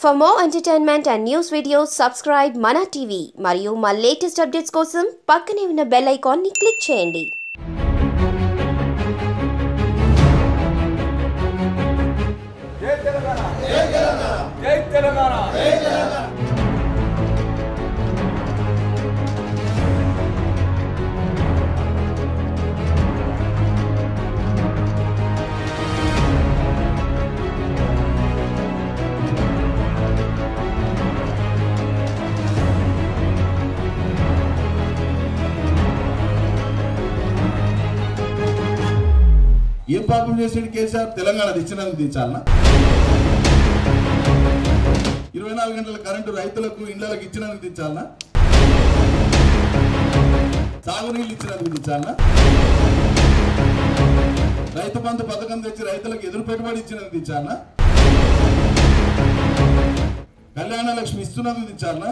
For more entertainment and news videos subscribe మన TV మరియు మా లేటెస్ట్ అప్డేట్స్ కోసం పక్కనే ఉన్న బెల్ ఐకాన్ని క్లిక్ చేయండి. ఏం పాపం చేసాడు కేసీఆర్? తెలంగాణ తెచ్చినందుకు దించాలనా ఇరవై నాలుగు గంటల కరెంటు రైతులకు ఇండ్లకు ఇచ్చినందుకు దించాలనా సాగునీళ్ళు ఇచ్చినందుకు దించాలనా రైతు బంధు పథకం తెచ్చి రైతులకు ఎదురు పెట్టుబడి ఇచ్చినందుకు దించాలనా కళ్యాణ లక్ష్మి ఇస్తున్నందుకు దించాలనా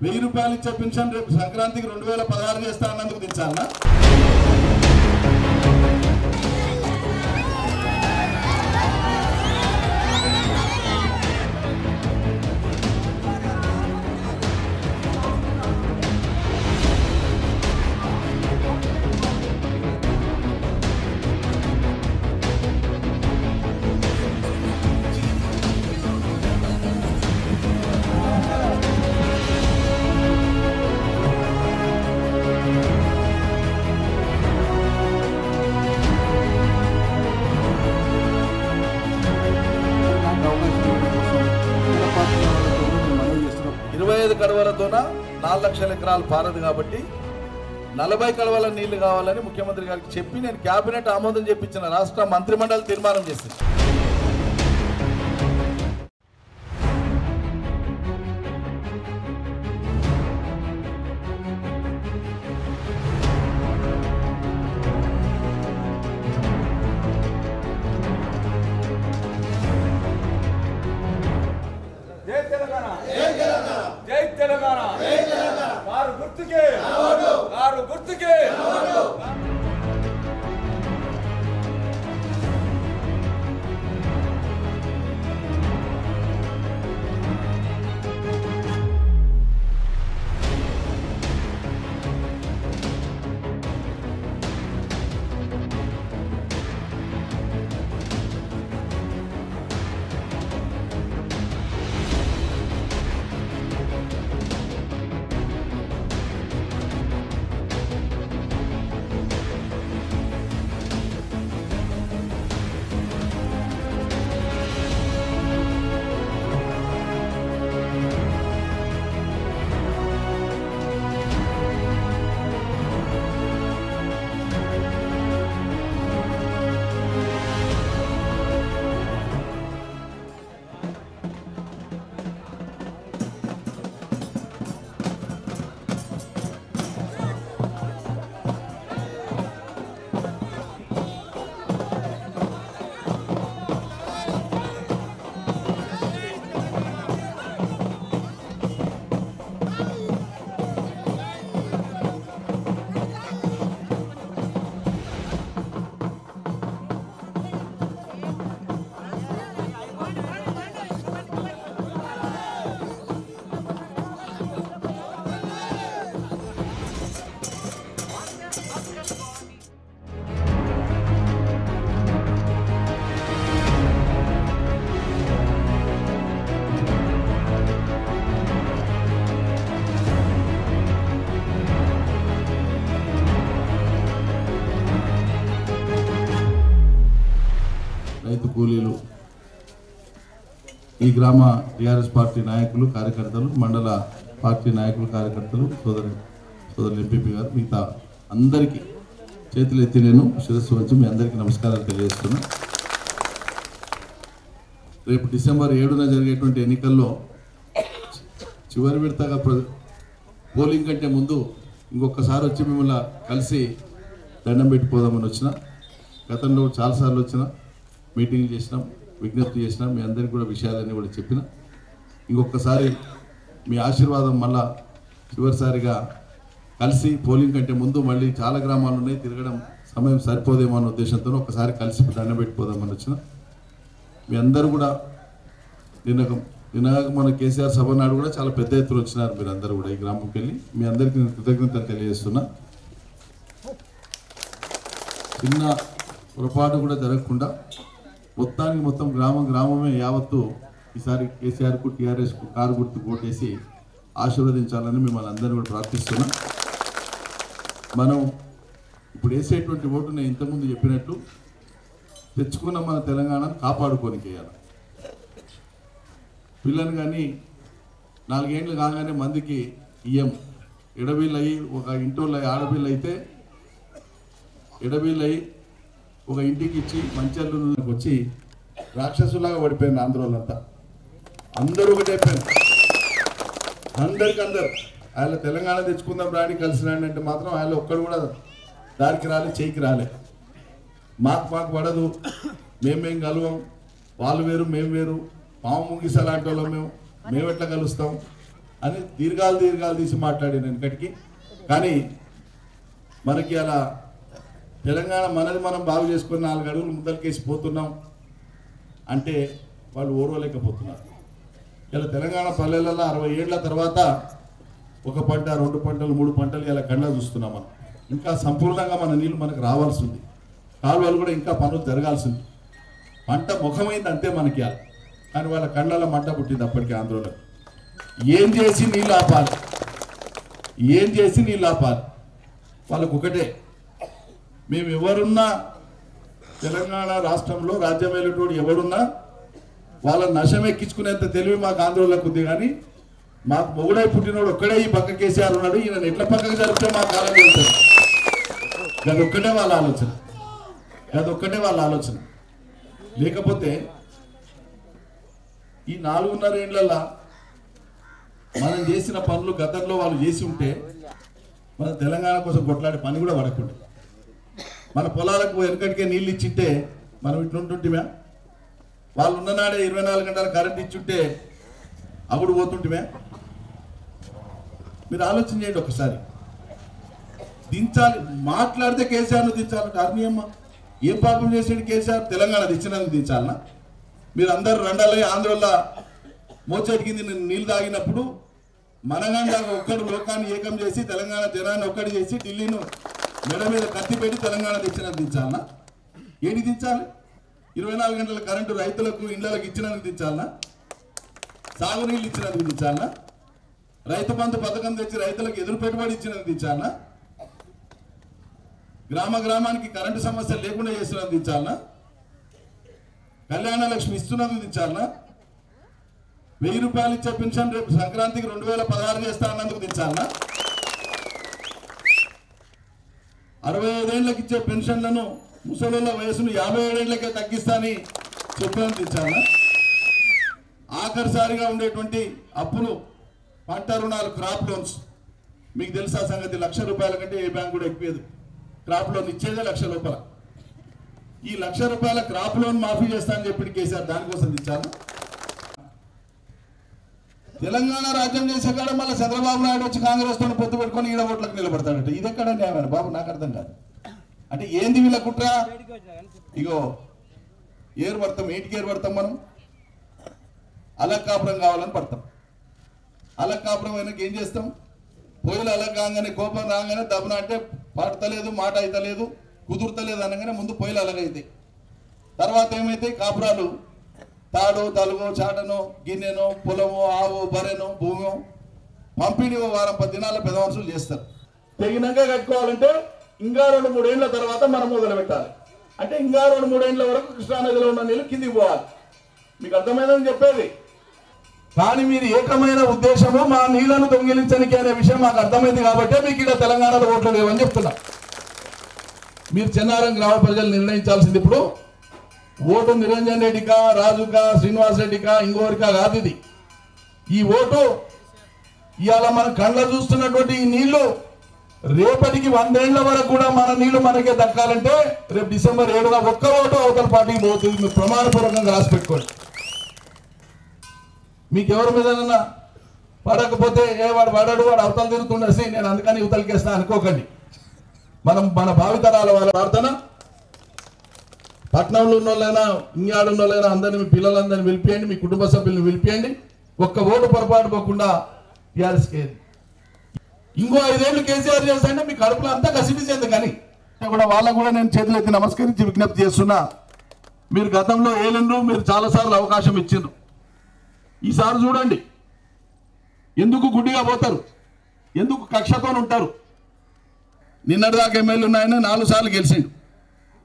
వెయ్యి రూపాయలు ఇచ్చే పెన్షన్ రేపు సంక్రాంతికి రెండు వేల పదహారు చేస్తా అన్నందుకు దించాలనా కడవలతోన? నాలుగు లక్షల ఎకరాలు పారదు కాబట్టి నలభై కడవల నీళ్ళు కావాలని ముఖ్యమంత్రి గారికి చెప్పి నేను కేబినెట్ ఆమోదం చెప్పించిన రాష్ట్ర మంత్రిమండలి తీర్మానం చేసింది. కూలీలు ఈ గ్రామ టీఆర్ఎస్ పార్టీ నాయకులు కార్యకర్తలు మండల పార్టీ నాయకులు కార్యకర్తలు సోదరు సోదరులు ఎంపీపీ గారు మిగతా అందరికీ చేతులు ఎత్తి నేను శిరస్సు వచ్చి మీ అందరికీ నమస్కారాలు తెలియజేస్తున్నా. రేపు డిసెంబర్ ఏడున జరిగేటువంటి ఎన్నికల్లో చివరి విడతగా పోలింగ్ కంటే ముందు ఇంకొకసారి వచ్చి మిమ్మల్ని కలిసి దండం పెట్టిపోదామని వచ్చిన. గతంలో చాలాసార్లు వచ్చిన. మీటింగ్ చేసినాం విజ్ఞప్తి చేసినాం మీ అందరికీ కూడా విషయాలన్నీ కూడా చెప్పిన. ఇంకొకసారి మీ ఆశీర్వాదం మళ్ళా చివరిసారిగా కలిసి పోలింగ్ కంటే ముందు మళ్ళీ చాలా గ్రామాలు ఉన్నాయి తిరగడం సమయం సరిపోదేమో అన్న ఉద్దేశంతో ఒకసారి కలిసి దండబెట్టిపోదామని వచ్చిన. మీ అందరూ కూడా నిన్న నిన్న మన కేసీఆర్ సభ నాడు కూడా చాలా పెద్ద ఎత్తున వచ్చినారు మీరు అందరూ కూడా ఈ గ్రామంకి వెళ్ళి మీ అందరికీ నేను కృతజ్ఞతలు తెలియజేస్తున్నా. చిన్న పొరపాటు కూడా జరగకుండా మొత్తానికి మొత్తం గ్రామం గ్రామమే యావత్తు ఈసారి కేసీఆర్కు టీఆర్ఎస్కు కారు గుర్తు ఓటేసి ఆశీర్వదించాలని మిమ్మల్ని అందరినీ కూడా ప్రార్థిస్తున్నాం. మనం ఇప్పుడు వేసేటువంటి ఓటు నేను ఇంతకుముందు చెప్పినట్లు తెచ్చుకున్న మన తెలంగాణను కాపాడుకొని చేయాలి పిల్లని కానీ నాలుగేండ్లు కాగానే మందికి ఇయ్యం. ఎడబీళ్ళు అయ్యి ఒక ఇంటోళ్ళు అయ్యి ఆడబిల్లు అయితే ఎడబీళ్ళు అయ్యి ఒక ఇంటికి ఇచ్చి మంచళ్ళు వచ్చి రాక్షసులాగా పడిపోయింది ఆంధ్రోళ్ళంతా అందరూ ఒకటి అయిపోయింది అందరికి అందరు ఆయన తెలంగాణ తెచ్చుకుందాం రాని కలిసి రాండి అంటే మాత్రం ఆయన ఒక్కడు కూడా దారికి రాలే చేయికి రాలే. మాకు మాకు పడదు. మేమేం కలవం. వాళ్ళు వేరు మేము వేరు. పాము ముగిస లాంటి వాళ్ళం మేము. మేము ఎట్లా కలుస్తాం? అని దీర్ఘాలు దీర్ఘాలు తీసి మాట్లాడాను వెనకటికి. కానీ మనకి అలా తెలంగాణ మనది మనం బాగు చేసుకుని నాలుగు అడుగులు ముందరికేసి పోతున్నాం అంటే వాళ్ళు ఓర్వలేకపోతున్నారు. ఇలా తెలంగాణ పల్లెలలో అరవై ఏళ్ళ తర్వాత ఒక పంట రెండు పంటలు మూడు పంటలు ఇలా కండ చూస్తున్నాం మనం. ఇంకా సంపూర్ణంగా మన నీళ్ళు మనకు రావాల్సి ఉంది కాలువలు కూడా ఇంకా పనులు జరగాల్సింది. పంట ముఖమైంది అంతే మనకి కానీ వాళ్ళ కళ్ళలో మంట పుట్టింది అప్పటికి ఆందోళన ఏం చేసి నీళ్ళు ఆపాలి? ఏం చేసి నీళ్ళు ఆపాలి? వాళ్ళకు ఒకటే. మేము ఎవరున్నా తెలంగాణ రాష్ట్రంలో రాజ్యం వెళ్ళేటోడు ఎవడున్నా వాళ్ళ నశం ఎక్కించుకునేంత తెలివి మాకు ఆందోళనకు ఉంది కానీ మాకు మొగుడై పుట్టినోడు ఒక్కడే ఈ పక్క కేసీఆర్ ఉన్నాడు. ఈయన ఎట్ల పక్కకు జరిపితే మా కాలం వెళ్తాడు అది ఒక్కటే వాళ్ళ ఆలోచన. అది ఒక్కటే వాళ్ళ ఆలోచన. లేకపోతే ఈ నాలుగున్నర ఏళ్ళల్లో మనం చేసిన పనులు గతంలో వాళ్ళు చేసి ఉంటే మన తెలంగాణ కోసం కొట్లాడే పని కూడా పడకుండా. మన పొలాలకు వెనుకటికే నీళ్ళు ఇచ్చింటే మనం ఇట్లుంటుంటిమే వాళ్ళు ఉన్ననాడే ఇరవై నాలుగు గంటల కరెంట్ ఇచ్చుంటే అప్పుడు పోతుంటిమే? మీరు ఆలోచన చేయండి ఒకసారి. దించాలి మాట్లాడితే కేసీఆర్ను దించాలంటే అర్నియమ్మ ఏం పాపం చేసాడు కేసీఆర్? తెలంగాణ తెచ్చినందుకు దించాలనా? మీరు అందరు రండాలి ఆంధ్రలో మోచేతి కింద నీళ్ళు తాగినప్పుడు మనగండా ఒక్కడు లోకాన్ని ఏకం చేసి తెలంగాణ జనాన్ని ఒక్కటి చేసి ఢిల్లీను మెడ మీద కత్తి పెట్టి తెలంగాణ తెచ్చినందుకు దించాలనా? ఏది దించాలి? ఇరవై నాలుగు గంటల కరెంటు రైతులకు ఇళ్ళకు ఇచ్చినందుకు దించాలనా? సాగునీళ్ళు ఇచ్చినందుకు దించాలనా? రైతు బంధు పథకం తెచ్చి రైతులకు ఎదురు పెట్టుబడి ఇచ్చినందుకు దించాలనా? గ్రామ గ్రామానికి కరెంటు సమస్య లేకుండా చేసినందుకు దించాలనా? కళ్యాణ లక్ష్మి ఇస్తున్నందుకు దించాలనా? వెయ్యి రూపాయలు ఇచ్చే పెన్షన్ రేపు సంక్రాంతికి రెండు వేల పదహారు చేస్తా అన్నందుకు దించాలనా? అరవై ఐదేళ్ళకు ఇచ్చే పెన్షన్లను ముసలిళ్ళ వయసును యాభై ఏడేళ్ళకే తగ్గిస్తానని చెప్పినంత దించాలనా ఆఖరిసారిగా ఉండేటువంటి అప్పులు పంట రుణాలు క్రాప్ లోన్స్. మీకు తెలుసా సంగతి? లక్ష రూపాయల కంటే ఏ బ్యాంక్ కూడా ఎక్కువేది. క్రాప్ లోన్ ఇచ్చేదే లక్ష రూపాయల ఈ లక్ష రూపాయల క్రాప్ లోన్ మాఫీ చేస్తా అని చెప్పి కేసీఆర్ దానికోసం ఇచ్చాను తెలంగాణ రాజ్యం చేసే కాడ మళ్ళీ చంద్రబాబు నాయుడు వచ్చి కాంగ్రెస్తో పొత్తు పెట్టుకొని ఈడ ఓట్లకు నిలబడతాడట. ఇది ఎక్కడ న్యాయమైన? బాబు నాకు అర్థం కాదు. అంటే ఏంది వీళ్ళ కుట్ర? ఇగో ఏరు పడతాం ఏంటికి ఏరు పడతాం మనం? అలక్కాపురం కావాలని పడతాం. అలక్కాపురం అయినాక ఏం చేస్తాం? పొయ్యిలు అలగ్ కాగానే కోపం రాగానే దబన అంటే పడతలేదు మాట అయితలేదు కుదురుతలేదు అనగానే ముందు పొయ్యిలు అలగైతాయి. తర్వాత ఏమైతే కాపురాలు తాడు తలుగు చాటను గిన్నెను పొలము ఆవు బరెను భూమి పంపిణీ వారం పది దినాల పెద్ద మనుషులు చేస్తారు. తెగినాక కట్టుకోవాలంటే ఇంకా రెండు మూడేళ్ళ తర్వాత మనం మొదలు పెట్టాలి. అంటే ఇంకా రెండు మూడేళ్ళ వరకు కృష్ణానదిలో ఉన్న నీళ్ళు కిందికి పోవాలి. మీకు అర్థమైందని చెప్పేది? కానీ మీరు ఏకమైన ఉద్దేశము మా నీళ్ళను దొంగిలించడానికి అనే విషయం మాకు అర్థమైంది కాబట్టి మీకు ఇక్కడ తెలంగాణలో ఓట్లు లేవని చెప్తున్నా. మీరు చెన్నారం గ్రామ ప్రజలు నిర్ణయించాల్సింది ఇప్పుడు ఓటు నిరంజన్ రెడ్డికా రాజుకా శ్రీనివాస్ రెడ్డికా ఇంకోరికా కాదు ఇది. ఈ ఓటు ఇవాళ మన కళ్ళ చూస్తున్నటువంటి ఈ నీళ్ళు రేపటికి వందేళ్ళ వరకు కూడా మన నీళ్ళు మనకే దక్కాలంటే రేపు డిసెంబర్ ఏడున ఒక్క ఓటు అవతల పార్టీకి పోతుంది. మీరు ప్రమాణపూర్వకంగా రాసి పెట్టుకోండి. మీకు ఎవరి మీద పడకపోతే ఏ వాడు పడాడు వాడు అవతల తిరుగుతుండేసి నేను అందుకని ఇవతలకేస్తా అనుకోకండి. మనం మన భావితరాల వాళ్ళ ప్రార్థన పట్నంలో ఉన్న వాళ్ళైనా ఇంగాడు ఉన్న వాళ్ళైనా అందరినీ మీ పిల్లలందరినీ పిలిపియండి మీ కుటుంబ సభ్యులను పిలిపియండి. ఒక్క ఓటు పొరపాటు పోకుండా టీఆర్ఎస్కి ఇంకో ఐదేళ్ళు కేసీఆర్ చేస్తాయంటే మీ కడుపులో అంతా కసిపిచ్చేది కానీ. కూడా వాళ్ళకు కూడా నేను చేతులు ఎత్తి నమస్కరించి విజ్ఞప్తి చేస్తున్నా. మీరు గతంలో ఏలిండ్రు మీరు చాలాసార్లు అవకాశం ఇచ్చిండ్రు. ఈసారి చూడండి. ఎందుకు గుడ్డిగా పోతారు? ఎందుకు కక్షతో ఉంటారు? నిన్నటిదాకా ఎమ్మెల్యే ఉన్నాయని నాలుగు సార్లు గెలిచిండు.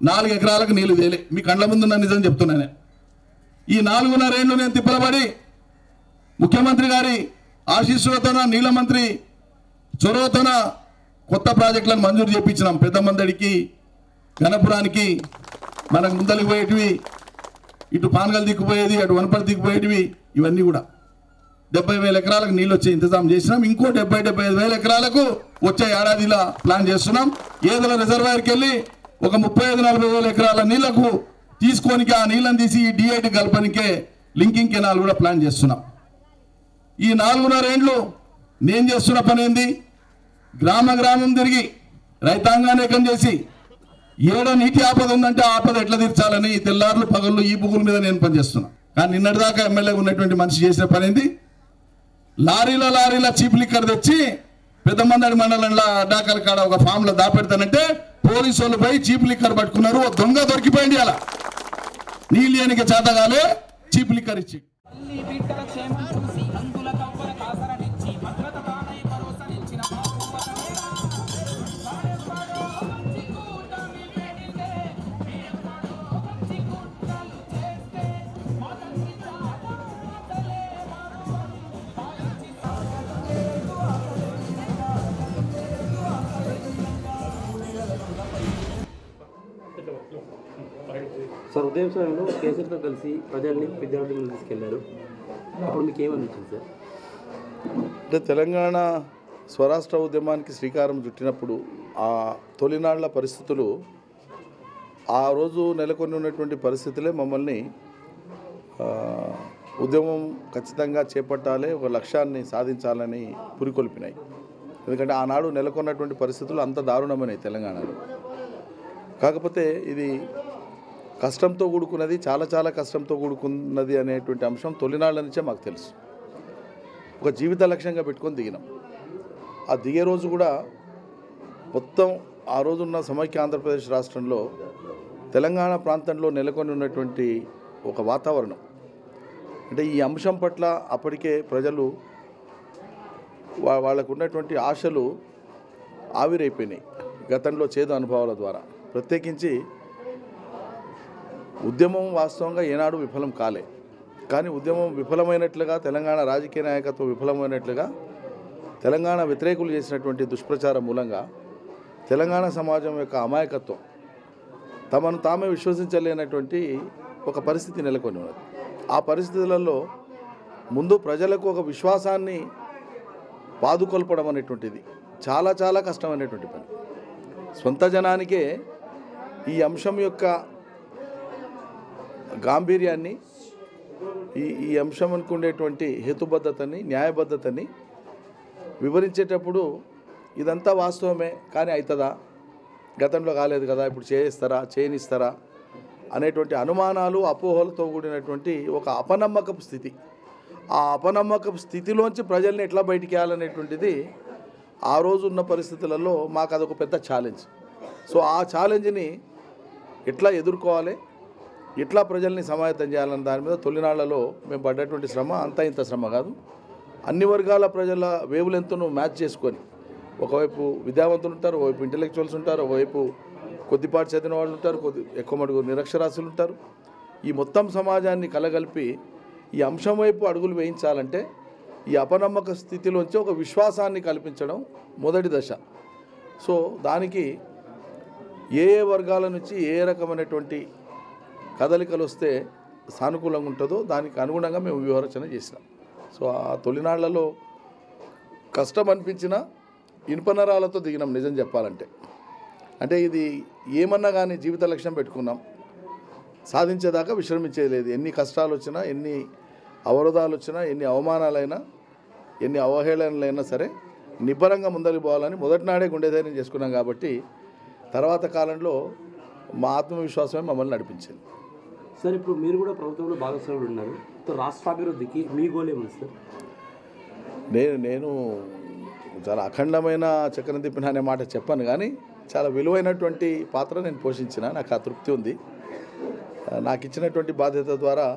నాలుగు ఎకరాలకు నీళ్ళు తేలే. మీ కండ్ల ముందున్న నిజం చెప్తున్నానే ఈ నాలుగున్నరేళ్ళు నేను తిప్పలబడి ముఖ్యమంత్రి గారి ఆశీస్సులతోన నీళ్ళ మంత్రి చొరవతోన కొత్త ప్రాజెక్టులను మంజూరు చేయించినాం పెద్ద మందడికి గణపురానికి మనకు ముందలికి పోయేటివి ఇటు పానగల్ దిక్కుపోయేది అటు వనపడి దిక్కుపోయేటివి ఇవన్నీ కూడా. డెబ్బై వేల ఎకరాలకు నీళ్ళు వచ్చే ఇంతజాం చేసినాం. ఇంకో డెబ్బై డెబ్బై ఐదు వేల ఎకరాలకు వచ్చే ఏడాదిలా ప్లాన్ చేస్తున్నాం. ఏదైనా రిజర్వాయర్కి వెళ్ళి ఒక ముప్పై ఐదు నలభై వేల ఎకరాల నీళ్ళకు తీసుకోనికి ఆ నీళ్ళని తీసి ఈ డిఐటి కలపనికే లింకింగ్ కెనాల్ కూడా ప్లాన్ చేస్తున్నాం. ఈ నాలుగున్నర ఏండ్లు నేను చేస్తున్న పని ఏంది? గ్రామ గ్రామం తిరిగి రైతాంగాన్ని ఏకం చేసి ఏడ నీటి ఆపద ఉందంటే ఆపద ఎట్లా తీర్చాలని తెల్లార్లు పగళ్ళు ఈ బుగుల మీద నేను పనిచేస్తున్నా. కానీ నిన్నటిదాకా ఎమ్మెల్యేగా ఉన్నటువంటి మనిషి చేసిన పని ఏంది? లారీల లారీల చీప్ లిక్కర్ తెచ్చి పెద్దమందడి మండలంలో డాకల కాడ ఒక ఫామ్లో దాపెడతానంటే పోలీసు వాళ్ళు పోయి చీప్ లిక్కర్ పట్టుకున్నారు. ఓ దొంగ దొరికిపోయింది అలా. నీళ్ళు చేత చేతగాలే చీప్ లిక్కర్ ఇచ్చి ఉదయం సమయంలో కేసీఆర్తో కలిసి ప్రజల్ని విద్యార్థులను తీసుకెళ్ళారు. అప్పుడు మీకు ఏమనిపించింది సార్? అంటే తెలంగాణ స్వరాష్ట్ర ఉద్యమానికి శ్రీకారం చుట్టినప్పుడు ఆ తొలినాళ్ళ పరిస్థితులు ఆ రోజు నెలకొని ఉన్నటువంటి పరిస్థితులే మమ్మల్ని ఉద్యమం ఖచ్చితంగా చేపట్టాలి ఒక లక్ష్యాన్ని సాధించాలని పురికొల్పినాయి. ఎందుకంటే ఆనాడు నెలకొన్నటువంటి పరిస్థితులు అంత దారుణమైనవి తెలంగాణలో. కాకపోతే ఇది కష్టంతో కూడుకున్నది చాలా చాలా కష్టంతో కూడుకున్నది అనేటువంటి అంశం తొలినాళ్ళ నుంచే మాకు తెలుసు. ఒక జీవిత లక్ష్యంగా పెట్టుకొని దిగినాం. ఆ దిగే రోజు కూడా మొత్తం ఆ రోజున్న సమైక్య ఆంధ్రప్రదేశ్ రాష్ట్రంలో తెలంగాణ ప్రాంతంలో నెలకొని ఉన్నటువంటి ఒక వాతావరణం. అంటే ఈ అంశం పట్ల అప్పటికే ప్రజలు వాళ్ళకు ఉన్నటువంటి ఆశలు ఆవిరైపోయినాయి. గతంలో చేదు అనుభవాల ద్వారా. ప్రత్యేకించి ఉద్యమం వాస్తవంగా ఏనాడు విఫలం కాలే. కానీ ఉద్యమం విఫలమైనట్లుగా తెలంగాణ రాజకీయ నాయకత్వం విఫలమైనట్లుగా తెలంగాణ వ్యతిరేకులు చేసినటువంటి దుష్ప్రచారం మూలంగా తెలంగాణ సమాజం యొక్క అమాయకత్వం తమను తామే విశ్వసించలేనటువంటి ఒక పరిస్థితి నెలకొని ఉన్నది. ఆ పరిస్థితులలో ముందు ప్రజలకు ఒక విశ్వాసాన్ని పాదుకొల్పడం అనేటువంటిది చాలా చాలా కష్టమైనటువంటి పని. సొంత జనానికే ఈ అంశం యొక్క గాంభీర్యాన్ని ఈ ఈ అంశం అనుకునేటువంటి హేతుబద్ధతని న్యాయబద్ధతని వివరించేటప్పుడు ఇదంతా వాస్తవమే కానీ అవుతుందా గతంలో కాలేదు కదా ఇప్పుడు చేయిస్తారా చేయనిస్తారా అనేటువంటి అనుమానాలు అపోహలతో కూడినటువంటి ఒక అపనమ్మకపు స్థితి. ఆ అపనమ్మకపు స్థితిలోంచి ప్రజల్ని ఎట్లా బయటికి వెళ్ళాలనేటువంటిది ఆ రోజు ఉన్న పరిస్థితులలో మాకు అదొక పెద్ద ఛాలెంజ్ సో ఆ ఛాలెంజ్ని ఎట్లా ఎదుర్కోవాలి? ఎట్లా ప్రజల్ని సమాయత్తం చేయాలన్న దాని మీద తొలినాళ్ళలో మేము పడ్డటువంటి శ్రమ అంతా ఇంత శ్రమ కాదు. అన్ని వర్గాల ప్రజల వేవులెంతను మ్యాచ్ చేసుకొని ఒకవైపు విద్యావంతులు ఉంటారు ఒకవైపు ఇంటలెక్చువల్స్ ఉంటారు ఒకవైపు కొద్దిపాటి చదివిన వాళ్ళు ఉంటారు కొద్ది ఎక్కువ మటుకు నిరక్షరాస్యులు ఉంటారు. ఈ మొత్తం సమాజాన్ని కలగలిపి ఈ అంశం వైపు అడుగులు వేయించాలంటే ఈ అపనమ్మక స్థితిలోంచి ఒక విశ్వాసాన్ని కల్పించడం మొదటి దశ. సో దానికి ఏ ఏ వర్గాల నుంచి ఏ ఏ రకమైనటువంటి కదలికలు వస్తే సానుకూలంగా ఉంటుందో దానికి అనుగుణంగా మేము వ్యూహరచన చేసినాం. సో ఆ తొలినాళ్ళలో కష్టం అనిపించిన ఇనుపనరాలతో దిగినాం నిజం చెప్పాలంటే. అంటే ఇది ఏమన్నా కానీ జీవిత లక్ష్యం పెట్టుకున్నాం. సాధించేదాకా విశ్రమించేది లేదు. ఎన్ని కష్టాలు వచ్చినా ఎన్ని అవరోధాలు వచ్చినా ఎన్ని అవమానాలైనా ఎన్ని అవహేళనలైనా సరే నిబ్బరంగా ముందరికి పోవాలని మొదటినాడే గుండె ధైర్యం చేసుకున్నాం కాబట్టి తర్వాత కాలంలో మా ఆత్మవిశ్వాసమే మమ్మల్ని నడిపించింది. సార్ ఇప్పుడు మీరు కూడా ప్రభుత్వంలో భాగస్వాములు ఉన్నారు. రాష్ట్రాభివృద్ధికి మీ గోల్ ఏముంది సార్? నేను నేను చాలా అఖండమైన చక్రం తిప్పిన అనే మాట చెప్పాను కానీ చాలా విలువైనటువంటి పాత్ర నేను పోషించిన నాకు ఆ తృప్తి ఉంది. నాకు ఇచ్చినటువంటి బాధ్యత ద్వారా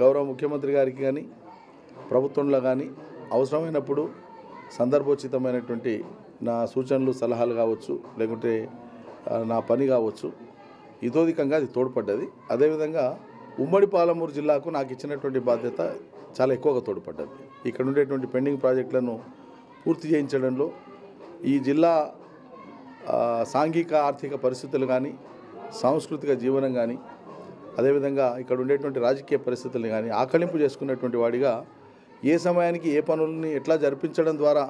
గౌరవ ముఖ్యమంత్రి గారికి కానీ ప్రభుత్వంలో కానీ అవసరమైనప్పుడు సందర్భోచితమైనటువంటి నా సూచనలు సలహాలు కావచ్చు లేకుంటే నా పని కావచ్చు ఇతోధికంగా అది తోడ్పడ్డది. అదేవిధంగా ఉమ్మడి పాలమూరు జిల్లాకు నాకు ఇచ్చినటువంటి బాధ్యత చాలా ఎక్కువగా తోడ్పడ్డది. ఇక్కడ ఉండేటువంటి పెండింగ్ ప్రాజెక్టులను పూర్తి చేయించడంలో ఈ జిల్లా సాంఘిక ఆర్థిక పరిస్థితులు కానీ సాంస్కృతిక జీవనం కానీ అదేవిధంగా ఇక్కడ ఉండేటువంటి రాజకీయ పరిస్థితులు కానీ ఆకలింపు చేసుకున్నటువంటి వాడిగా ఏ సమయానికి ఏ పనులని ఎట్లా జరిపించడం ద్వారా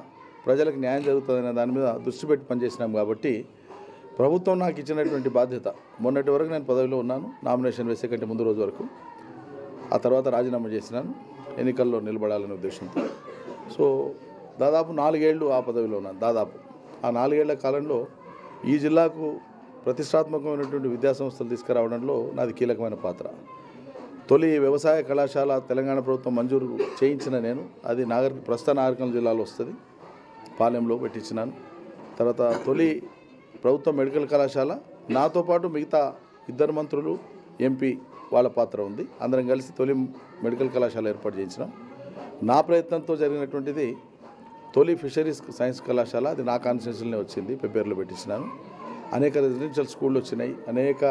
ప్రజలకు న్యాయం జరుగుతుందనే దాని మీద దృష్టి పెట్టి పనిచేసినాం కాబట్టి ప్రభుత్వం నాకు ఇచ్చినటువంటి బాధ్యత. మొన్నటి వరకు నేను పదవిలో ఉన్నాను. నామినేషన్ వేసే కంటే ముందు రోజు వరకు. ఆ తర్వాత రాజీనామా చేసినాను. ఎన్నికల్లో నిలబడాలనే ఉద్దేశంతో. సో దాదాపు నాలుగేళ్ళు ఆ పదవిలో ఉన్నాను దాదాపు. ఆ నాలుగేళ్ళ కాలంలో ఈ జిల్లాకు ప్రతిష్టాత్మకమైనటువంటి విద్యాసంస్థలు తీసుకురావడంలో నాది కీలకమైన పాత్ర. తొలి వ్యవసాయ కళాశాల తెలంగాణ ప్రభుత్వం మంజూరు చేయించిన నేను. అది నాగర్ ప్రస్తుత నాగరికం జిల్లాలో వస్తుంది. పాలెంలో పెట్టించినాను. తర్వాత తొలి ప్రభుత్వ మెడికల్ కళాశాల నాతో పాటు మిగతా ఇద్దరు మంత్రులు ఎంపీ వాళ్ళ పాత్ర ఉంది. అందరం కలిసి తొలి మెడికల్ కళాశాల ఏర్పాటు చేయించినాం. నా ప్రయత్నంతో జరిగినటువంటిది తొలి ఫిషరీస్ సైన్స్ కళాశాల అది నా కాన్స్టిట్యూన్సీలోనే వచ్చింది పేపర్లో పెట్టించినాను. అనేక రెసిడెన్షియల్ స్కూళ్ళు వచ్చినాయి అనేక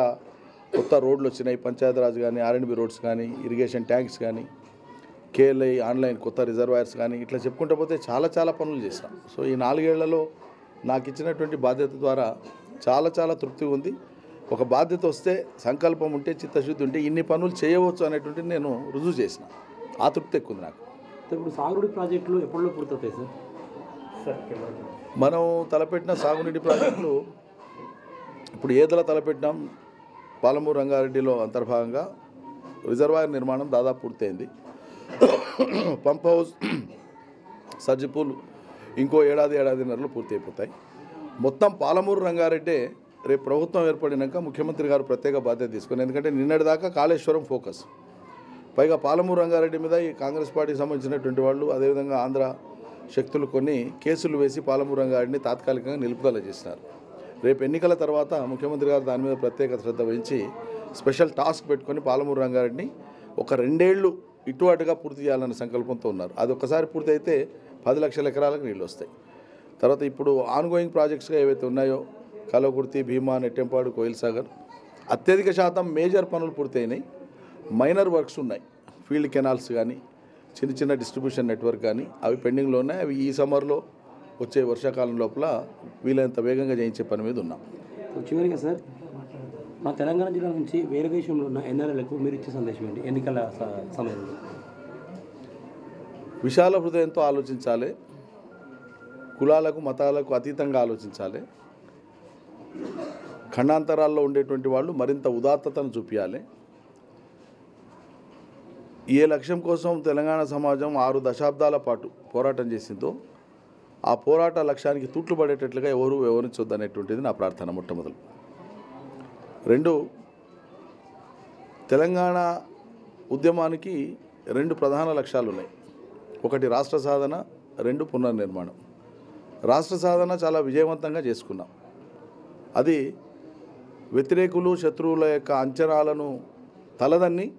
కొత్త రోడ్లు వచ్చినాయి పంచాయతీరాజ్ కానీ ఆర్ఎండ్బి రోడ్స్ కానీ ఇరిగేషన్ ట్యాంక్స్ కానీ కేఎల్ఐ ఆన్లైన్ కొత్త రిజర్వాయర్స్ కానీ ఇట్లా చెప్పుకుంటూ పోతే చాలా చాలా పనులు చేసినాం. సో ఈ నాలుగేళ్ళలో నాకు ఇచ్చినటువంటి బాధ్యత ద్వారా చాలా చాలా తృప్తి ఉంది. ఒక బాధ్యత వస్తే సంకల్పం ఉంటే చిత్తశుద్ధి ఉంటే ఇన్ని పనులు చేయవచ్చు అనేటువంటి నేను రుజువు చేసిన. ఆ తృప్తి ఎక్కువ ఉంది నాకు. సో ఇప్పుడు సాగుడి ప్రాజెక్టులు ఎప్పటిలో పూర్తవుతాయి సార్? మనం తలపెట్టిన సాగునీటి ప్రాజెక్టులు ఇప్పుడు ఏదల తలపెట్టినాం పాలమూరు రంగారెడ్డిలో అంతర్భాగంగా రిజర్వాయర్ నిర్మాణం దాదాపు పూర్తయింది. పంప్ హౌస్ సర్జిపూల్ ఇంకో ఏడాది ఏడాదిన్నరలో పూర్తి అయిపోతాయి మొత్తం పాలమూరు రంగారెడ్డి రేపు ప్రభుత్వం ఏర్పడినాక ముఖ్యమంత్రి గారు ప్రత్యేక బాధ్యత తీసుకుని ఎందుకంటే నిన్నటిదాకా కాళేశ్వరం ఫోకస్. పైగా పాలమూరు రంగారెడ్డి మీద ఈ కాంగ్రెస్ పార్టీకి సంబంధించినటువంటి వాళ్ళు అదేవిధంగా ఆంధ్ర శక్తులు కొన్ని కేసులు వేసి పాలమూరు రంగారెడ్డిని తాత్కాలికంగా నిలుపుదల చేసినారు. రేపు ఎన్నికల తర్వాత ముఖ్యమంత్రి గారు దాని మీద ప్రత్యేక శ్రద్ధ వహించి స్పెషల్ టాస్క్ పెట్టుకొని పాలమూరు రంగారెడ్డిని ఒక రెండేళ్ళు ఇటు అటుగా పూర్తి చేయాలన్న సంకల్పంతో ఉన్నారు. అది ఒకసారి పూర్తి అయితే పది లక్షల ఎకరాలకు నీళ్ళు వస్తాయి. తర్వాత ఇప్పుడు ఆన్గోయింగ్ ప్రాజెక్ట్స్గా ఏవైతే ఉన్నాయో కలవకుర్తి భీమా నెట్టెంపాడు కోయిల్ సాగర్ అత్యధిక శాతం మేజర్ పనులు పూర్తయినాయి. మైనర్ వర్క్స్ ఉన్నాయి. ఫీల్డ్ కెనాల్స్ కానీ చిన్న చిన్న డిస్ట్రిబ్యూషన్ నెట్వర్క్ కానీ అవి పెండింగ్లో ఉన్నాయి అవి ఈ సమ్మర్లో వచ్చే వర్షాకాలం లోపల వీలైనంత వేగంగా చేయించే పని మీద ఉన్నాం. చివరిగా సార్ మా తెలంగాణ జిల్లా నుంచి వేరే దేశంలో ఉన్న ఎన్ఆర్ఎల్కు మీరు ఇచ్చే సందేశం ఏంటి? ఎన్నికల సమయంలో. విశాల హృదయంతో ఆలోచించాలి. కులాలకు మతాలకు అతీతంగా ఆలోచించాలి. ఖండాంతరాల్లో ఉండేటువంటి వాళ్ళు మరింత ఉదాత్తతను చూపించాలి ఏ లక్ష్యం కోసం తెలంగాణ సమాజం ఆరు దశాబ్దాల పాటు పోరాటం చేసిందో ఆ పోరాట లక్ష్యానికి తూట్లు పడేటట్లుగా ఎవరు వివరించొద్దు అనేటువంటిది నా ప్రార్థన మొట్టమొదలు. రెండు తెలంగాణ ఉద్యమానికి రెండు ప్రధాన లక్ష్యాలు ఉన్నాయి ఒకటి రాష్ట్ర సాధన రెండు పునర్నిర్మాణం. రాష్ట్ర సాధన చాలా విజయవంతంగా చేసుకున్నాం. అది వ్యతిరేకులు శత్రువుల యొక్క అంచనాలను తలదన్ని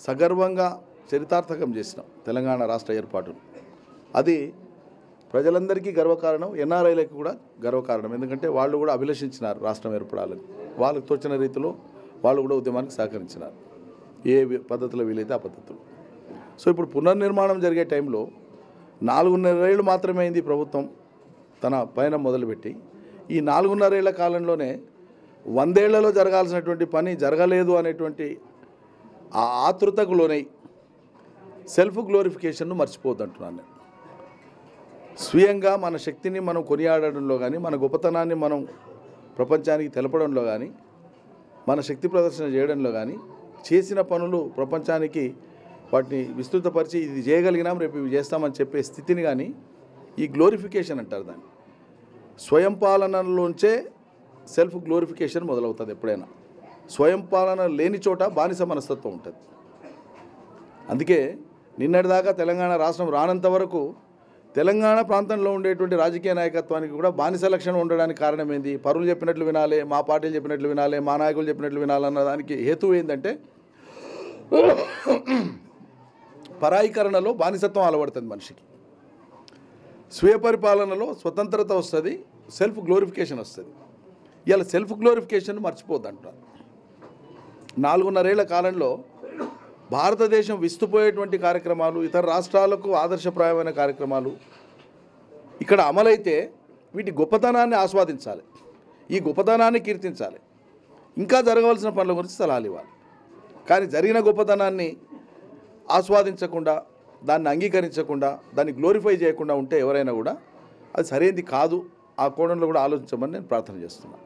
సగర్వంగా చరితార్థకం చేసినాం తెలంగాణ రాష్ట్ర ఏర్పాటును. అది ప్రజలందరికీ గర్వకారణం ఎన్ఆర్ఐలకు కూడా గర్వకారణం. ఎందుకంటే వాళ్ళు కూడా అభిలషించినారు రాష్ట్రం ఏర్పడాలని. వాళ్ళకు తోచిన రీతిలో వాళ్ళు కూడా ఉద్యమానికి సహకరించినారు. ఏ పద్ధతిలో వీలైతే ఆ పద్ధతులు. సో ఇప్పుడు పునర్నిర్మాణం జరిగే టైంలో నాలుగున్నరేళ్ళు మాత్రమే అయింది ప్రభుత్వం తన పైన మొదలుపెట్టి. ఈ నాలుగున్నరేళ్ళ కాలంలోనే వందేళ్ళలో జరగాల్సినటువంటి పని జరగలేదు అనేటువంటి ఆ ఆతృతకు లోనై సెల్ఫ్ గ్లోరిఫికేషన్ను మర్చిపోతుంటున్నాను అంటున్నాను నేను. స్వీయంగా మన శక్తిని మనం కొనియాడడంలో కానీ మన గొప్పతనాన్ని మనం ప్రపంచానికి తెలపడంలో కానీ మన శక్తి ప్రదర్శన చేయడంలో కానీ చేసిన పనులు ప్రపంచానికి వాటిని విస్తృతపరిచి ఇది చేయగలిగినాం రేపు ఇవి చేస్తామని చెప్పే స్థితిని కానీ ఈ గ్లోరిఫికేషన్ అంటారు దాన్ని. స్వయం పాలనలోంచే సెల్ఫ్ గ్లోరిఫికేషన్ మొదలవుతుంది ఎప్పుడైనా. స్వయం పాలన లేని చోట బానిస మనస్తత్వం ఉంటుంది. అందుకే నిన్నటిదాకా తెలంగాణ రాష్ట్రం రానంత వరకు తెలంగాణ ప్రాంతంలో ఉండేటువంటి రాజకీయ నాయకత్వానికి కూడా బానిస లక్షణం ఉండడానికి కారణం ఏంది పరులు చెప్పినట్లు వినాలి మా పార్టీలు చెప్పినట్లు వినాలి మా నాయకులు చెప్పినట్లు వినాలన్న దానికి హేతు ఏంటంటే పరాయీకరణలో బానిసత్వం అలవడుతుంది మనిషికి. స్వీయ పరిపాలనలో స్వతంత్రత వస్తుంది సెల్ఫ్ గ్లోరిఫికేషన్ వస్తుంది. ఇలా సెల్ఫ్ గ్లోరిఫికేషన్ మర్చిపోద్దంటారు నాలుగున్నరేళ్ళ కాలంలో భారతదేశం విస్తుపోయేటువంటి కార్యక్రమాలు ఇతర రాష్ట్రాలకు ఆదర్శప్రాయమైన కార్యక్రమాలు ఇక్కడ అమలైతే వీటి గొప్పతనాన్ని ఆస్వాదించాలి. ఈ గొప్పతనాన్ని కీర్తించాలి. ఇంకా జరగవలసిన పనుల గురించి సలహాలు ఇవ్వాలి. కానీ జరిగిన గొప్పతనాన్ని ఆస్వాదించకుండా దాన్ని అంగీకరించకుండా దాన్ని గ్లోరిఫై చేయకుండా ఉంటే ఎవరైనా కూడా అది సరైనది కాదు. ఆ కోణంలో కూడా ఆలోచించమని నేను ప్రార్థన చేస్తున్నాను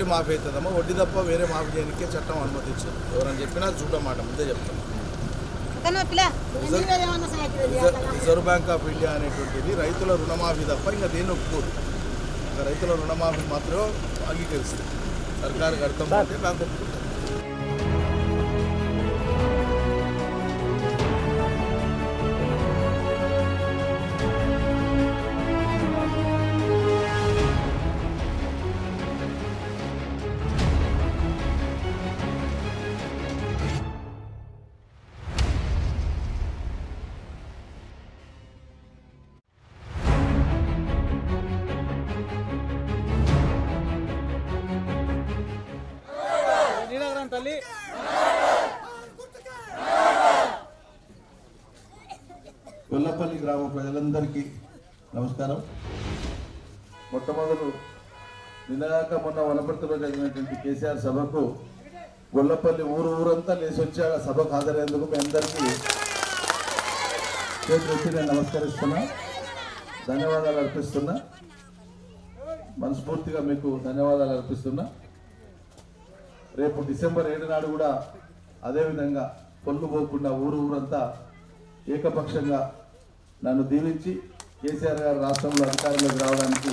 వడ్డీ ఒకటి మాఫీ అవుతుందమ్మా. వడ్డీ తప్ప వేరే మాఫీ చేయడానికే చట్టం అనుమతించదు ఎవరైనా చెప్పినా చూడమాట ముందే చెప్తాను రిజర్వ్ బ్యాంక్ ఆఫ్ ఇండియా అనేటువంటిది రైతుల రుణమాఫీ తప్ప ఇంకా దేన్ని ఒప్పుకోదు. ఇంకా రైతుల రుణమాఫీ మాత్రం అంగీకరిస్తుంది. సర్కారుకి అర్థం అంటే బ్యాంక్ ఒప్పుకుంటుంది నిన్నగాక మొన్న వనపర్తిలో జరిగినటువంటి కేసీఆర్ సభకు గొల్లపల్లి ఊరు ఊరంతా లేచి వచ్చి ఆ సభకు హాజరయ్యేందుకు మీ అందరికీ చేతులు నేను నమస్కరిస్తున్నా. ధన్యవాదాలు అర్పిస్తున్నా. మనస్ఫూర్తిగా మీకు ధన్యవాదాలు అర్పిస్తున్నా. రేపు డిసెంబర్ ఏడు నాడు కూడా అదేవిధంగా పొల్లు పోకుండా ఊరు ఊరంతా ఏకపక్షంగా నన్ను దీవించి కేసీఆర్ గారు రాష్ట్రంలో అధికారంలోకి రావడానికి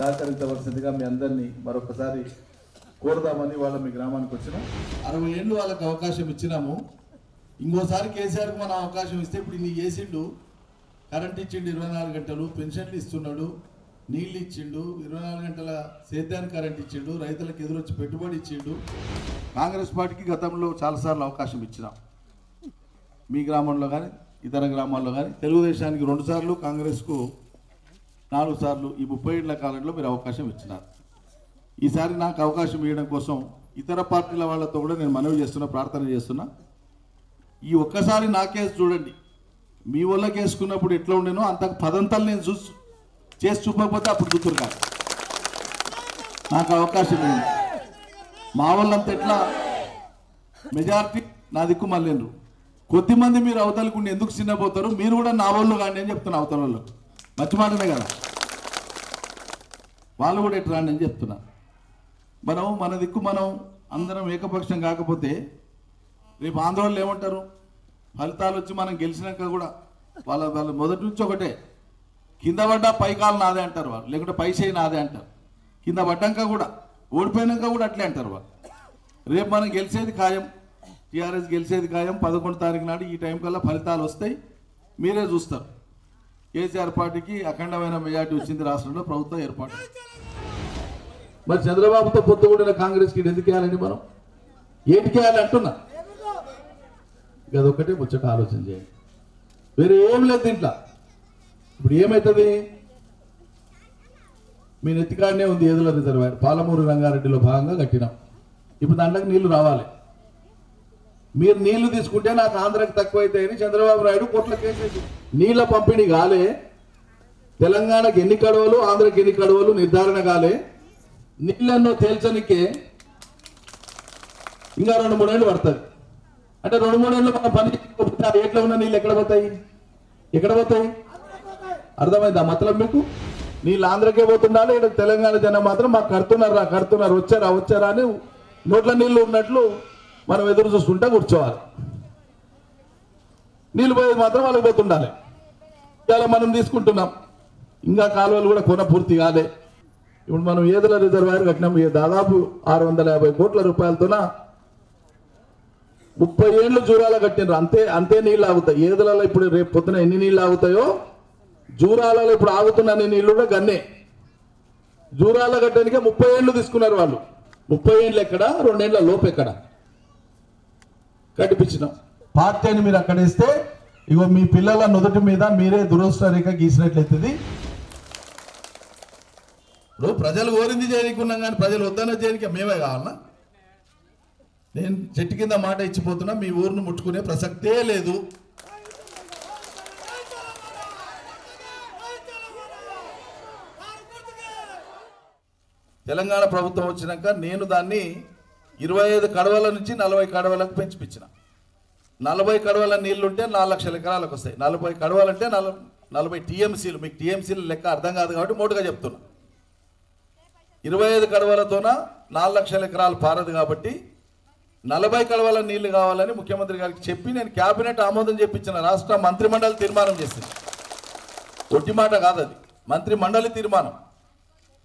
సహకరించవలసిందిగా మీ అందరినీ మరొకసారి కోరుదామని వాళ్ళ మీ గ్రామానికి వచ్చిన. అరవై ఏళ్ళు వాళ్ళకి అవకాశం ఇచ్చినాము. ఇంకోసారి కేసీఆర్కి మనం అవకాశం ఇస్తే ఇప్పుడు నీ చేసిండు. కరెంట్ ఇచ్చిండు ఇరవై నాలుగు గంటలు పెన్షన్లు ఇస్తున్నాడు నీళ్ళు ఇచ్చిండు ఇరవై నాలుగు గంటల సేద్యానికి కరెంట్ ఇచ్చిండు రైతులకు ఎదురొచ్చి పెట్టుబడి ఇచ్చిండు. కాంగ్రెస్ పార్టీకి గతంలో చాలాసార్లు అవకాశం ఇచ్చినాం. మీ గ్రామంలో కానీ ఇతర గ్రామాల్లో కానీ తెలుగుదేశానికి రెండుసార్లు కాంగ్రెస్కు నాలుగు సార్లు ఈ ముప్పై ఏళ్ళ కాలంలో మీరు అవకాశం ఇచ్చినారు. ఈసారి నాకు అవకాశం ఇవ్వడం కోసం ఇతర పార్టీల వాళ్ళతో కూడా నేను మనవి చేస్తున్నా ప్రార్థన చేస్తున్నా. ఈ ఒక్కసారి నా కేసు చూడండి. మీ వాళ్ళకి వేసుకున్నప్పుడు ఎట్లా ఉండేనో అంత పదంతలు నేను చూసి చేసి చూపకపోతే అప్పుడు చూతురు కాదు. నాకు అవకాశం లేదు మా వాళ్ళంత ఎట్లా? మెజార్టీ నా దిక్కు మళ్ళీ కొద్దిమంది మీరు అవతలకుండి ఎందుకు చిన్నపోతారు? మీరు కూడా నా వాళ్ళు కానీ అని చెప్తున్నా అవతల వాళ్ళు మంచి కదా. వాళ్ళు కూడా ఎట్లా రాండి అని చెప్తున్నా. మనం మన దిక్కు మనం అందరం ఏకపక్షం కాకపోతే రేపు ఆందోళనలు ఏమంటారు? ఫలితాలు వచ్చి మనం గెలిచినాక కూడా వాళ్ళ వాళ్ళ మొదటి నుంచి ఒకటే. కింద పడ్డా పైకాలు నాదే అంటారు వాళ్ళు. లేకుంటే పైసేయి నాదే అంటారు. కింద పడ్డాక కూడా ఓడిపోయినాక కూడా అట్లే అంటారు వాళ్ళు. రేపు మనం గెలిచేది ఖాయం. టీఆర్ఎస్ గెలిచేది ఖాయం. పదకొండు తారీఖు నాడు ఈ టైం కల్లా ఫలితాలు వస్తాయి. మీరే చూస్తారు. కేసీఆర్ పార్టీకి అఖండమైన మెజార్టీ వచ్చింది రాష్ట్రంలో ప్రభుత్వం ఏర్పాటు. మరి చంద్రబాబుతో పొత్తుకూడిన కాంగ్రెస్కి ఎందుకు వేయాలండి మనం? ఏంటికి వేయాలి అంటున్నా? ఇక అదొక్కటే ముచ్చట ఆలోచన చేయండి. వేరే ఏం లేదు దీంట్లో. ఇప్పుడు ఏమవుతుంది మీ నెత్తికాడనే ఉంది ఏదుల రిజర్వాయర్? పాలమూరు రంగారెడ్డిలో భాగంగా కట్టినాం. ఇప్పుడు దాంట్లోకి నీళ్ళు రావాలి. మీరు నీళ్ళు తీసుకుంటే నాకు ఆంధ్రాకి తక్కువైతాయని చంద్రబాబు నాయుడు కోట్ల కేసేసి. నీళ్ళ పంపిణీ కాలే. తెలంగాణకి ఎన్ని కడవలు ఆంధ్రకి ఎన్ని కడవలు నిర్ధారణ కాలే. నీళ్ళన్నో తేల్చనికే ఇంకా రెండు మూడేళ్ళు పడుతుంది. అంటే రెండు మూడేళ్ళు మనం పని చేయకపోతే ఆ ఏట్లో ఉన్న నీళ్ళు ఎక్కడ పోతాయి? ఎక్కడ పోతాయి? అర్థమైందా మతలం మీకు? నీళ్ళు ఆంధ్రకే పోతుండాలి ఇక్కడ తెలంగాణ జనం మాత్రం మాకు కడుతున్నారు కడుతున్నారు వచ్చారా వచ్చారా అని నోట్ల నీళ్ళు ఉన్నట్లు మనం ఎదురు చూసుకుంటా కూర్చోవాలి. నీళ్ళు పోయేది మాత్రం వాళ్ళకి పోతుండాలి. ఇలా మనం తీసుకుంటున్నాం. ఇంకా కాలువలు కూడా కొన పూర్తి కాలే. ఇప్పుడు మనం ఏదల రిజర్వాయర్ కట్టినాం దాదాపు ఆరు వందల యాభై కోట్ల రూపాయలతోన ముప్పై ఏళ్ళు జూరాల కట్టినారు అంతే అంతే నీళ్ళు ఆగుతాయి. ఏదలలో ఇప్పుడు రేపు పొద్దున ఎన్ని నీళ్ళు ఆగుతాయో జూరాలలో ఇప్పుడు ఆగుతున్న అన్ని నీళ్ళు కూడా గన్నే. జూరాల కట్టడానికే ముప్పై ఏళ్ళు తీసుకున్నారు వాళ్ళు. ముప్పై ఏళ్ళు ఎక్కడ? రెండేళ్ళ లోపు ఎక్కడ? కట్టిపించినాం పార్టీ అని మీరు అక్కడ ఇస్తే ఇగో మీ పిల్లల నుదుటి మీద మీరే దురదృష్ట రేఖ గీసినట్లయితుంది. ఇప్పుడు ప్రజలు కోరింది చేయకున్నాం కానీ ప్రజలు వద్దన్న చేయడానికి మేమే కావాలన్నా. నేను చెట్టు కింద మాట ఇచ్చిపోతున్నా మీ ఊరిని ముట్టుకునే ప్రసక్తే లేదు. తెలంగాణ ప్రభుత్వం వచ్చినాక నేను దాన్ని ఇరవై ఐదు కడవల నుంచి నలభై కడవలకు పెంచిపించిన నలభై కడవల నీళ్ళుంటే నాలుగు లక్షల ఎకరాలకు వస్తాయి. నలభై కడవలంటే నల నలభై టీఎంసీలు. మీకు టీఎంసీలు లెక్క అర్థం కాదు కాబట్టి మోటుగా చెప్తున్నా. ఇరవై ఐదు కడవలతోన నాలుగు లక్షల ఎకరాలు పారదు కాబట్టి నలభై కడవల నీళ్ళు కావాలని ముఖ్యమంత్రి గారికి చెప్పి నేను క్యాబినెట్ ఆమోదం చెప్పించిన రాష్ట్ర మంత్రిమండలి తీర్మానం చేసింది. ఒట్టి మాట కాదు అది మంత్రి మండలి తీర్మానం.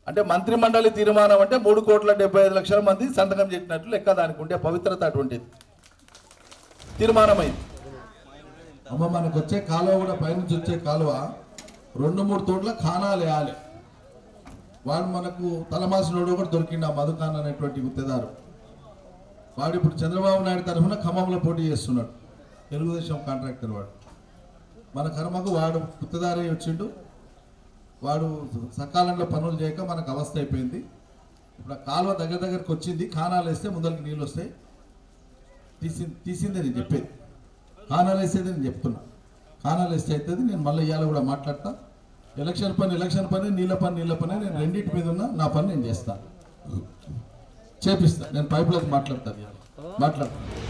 అంటే మంత్రి మండలి తీర్మానం అంటే మూడు కోట్ల డెబ్బై ఐదు లక్షల మంది సంతకం చేసినట్లు లెక్క దానికి ఉంటే పవిత్రత అటువంటిది. తీర్మానమైంది. అమ్మ మనకు వచ్చే కాలువ కూడా పైనుంచి వచ్చే కాలువ రెండు మూడు తోట్ల ఖానాలు వేయాలి. వాడు మనకు తలమాసినోడు కూడా దొరికిండు ఆ మధుఖాన్ అనేటువంటి గుత్తేదారు. వాడు ఇప్పుడు చంద్రబాబు నాయుడు తరఫున ఖమ్మంలో పోటీ చేస్తున్నాడు. తెలుగుదేశం కాంట్రాక్టర్ వాడు. మన కర్మకు వాడు గుత్తేదారే వచ్చిండు. వాడు సకాలంలో పనులు చేయక మనకు అవస్థ అయిపోయింది. ఇప్పుడు కాలువ దగ్గర దగ్గరకు వచ్చింది. కానాలు వేస్తే ముందరికి నీళ్ళు వస్తాయి. తీసి తీసిందే నేను చెప్పేది. కానాలు వేసేది నేను చెప్తున్నా. కానాలు వేస్తే అవుతుంది నేను మళ్ళీ ఇవాళ కూడా మాట్లాడతా. ఎలక్షన్ పని ఎలక్షన్ పని నీళ్ళ పని నీళ్ళ పని. నేను రెండింటి మీద ఉన్నా నా పని నేను చేస్తాను చేపిస్తాను నేను పైపులకు మాట్లాడతాను ఇవాళ మాట్లాడతాను